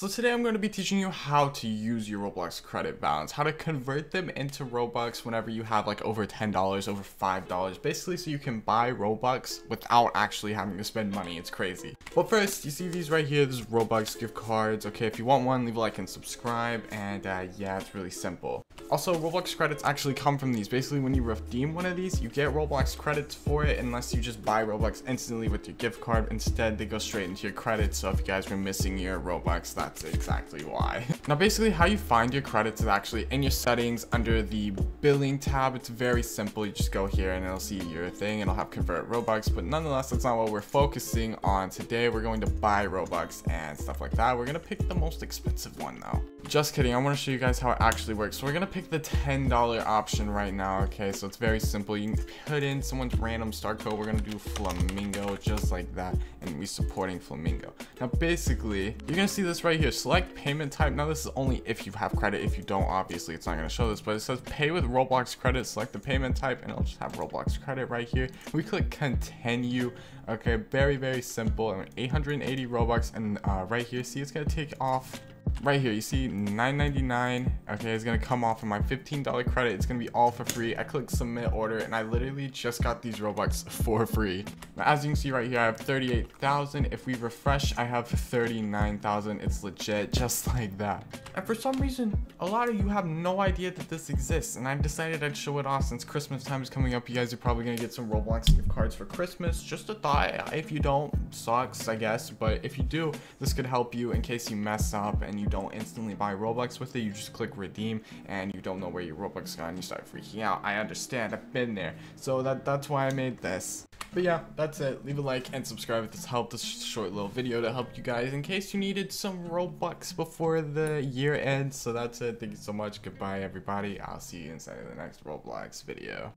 So today I'm going to be teaching you how to use your Roblox credit balance, how to convert them into Robux whenever you have like over $10, over $5, basically so you can buy Robux without actually having to spend money. It's crazy. But first, you see these right here, this is Robux gift cards. Okay, if you want one, leave a like and subscribe. And uh, yeah, it's really simple. Also, Roblox credits actually come from these. Basically, when you redeem one of these, you get Roblox credits for it unless you just buy Robux instantly with your gift card. Instead, they go straight into your credits. So if you guys were missing your Robux, that's exactly why. now, basically, how you find your credits is actually in your settings under the billing tab. It's very simple. You just go here and it'll see your thing. It'll have convert Robux. But nonetheless, that's not what we're focusing on today. We're going to buy Robux and stuff like that. We're going to pick the most expensive one though. Just kidding. I want to show you guys how it actually works. So we're going to pick the $10 option right now. Okay, so it's very simple. You can put in someone's random star code. We're going to do Flamingo just like that. And we supporting Flamingo. Now, basically, you're to see this right here. Select payment type. Now, this is only if you have credit. If you don't, obviously, it's not going to show this. But it says pay with Roblox credit. Select the payment type. And it'll just have Roblox credit right here. We click continue. Okay, very, very simple. 880 Robux. And uh, right here, see, it's going to take off right here you see 9.99 okay it's gonna come off of my 15 dollar credit. It's gonna be all for free. I click submit order and i literally just got these robux for free. Now, as you can see right here i have 38,000 if we refresh i have 39,000 it's legit just like that and for some reason a lot of you have no idea that this exists and I've decided i'd show it off since christmas time is coming up you guys are probably gonna get some roblox gift cards for christmas just a thought if you don't sucks i guess but if you do this could help you in case you mess up and you don't instantly buy Robux with it. You just click redeem and you don't know where your Robux gone. You start freaking out. I understand. I've been there. So that that's why I made this. But yeah, that's it. Leave a like and subscribe if this helped. This short little video to help you guys in case you needed some Robux before the year ends. So that's it. Thank you so much. Goodbye, everybody. I'll see you inside of the next Roblox video.